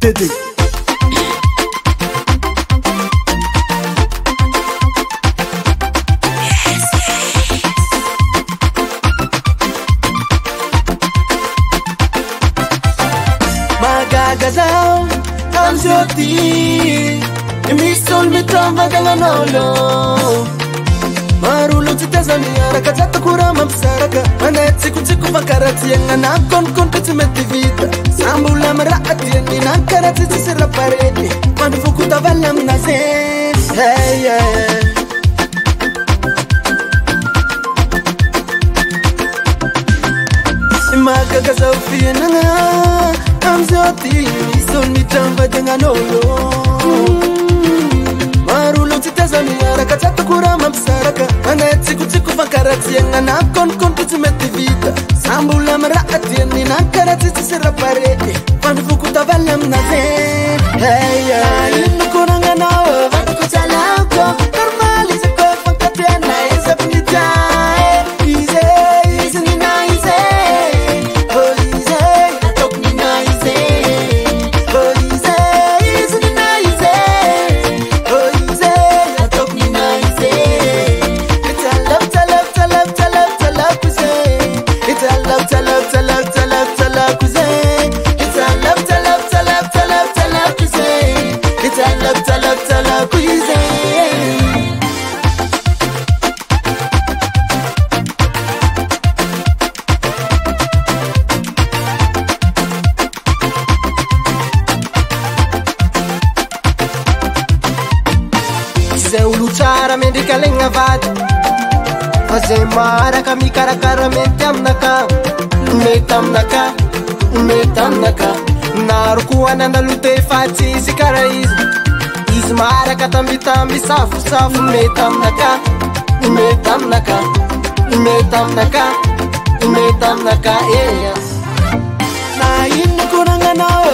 dedi. Magagalaw ang suti Imisol mitang magalaw na ulo maro olo tsy tiazami araka jatako ra mampizaraka manay tsikotsiko fa karahatsyanana konokontra tsy maty vita sambyolna amiy ra tianina karaha tsy tsisy rapareny manovokotavalina aminazy zay sy makakazao fianana amizao ty isolo mitra mnvadiagnan'olo ziani nakaratitsrabareke anfokutavalemnaze aanokonangana mendraika alana vay fa zay maraka mikarakara mety aminaka me taminaka metyaminaka naroko ananalote fatsisy karaha izy izy maaraka tambitamby safosafo metyaminaka metaminaka me taaminaka mety aminaka e na inonokonananao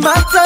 my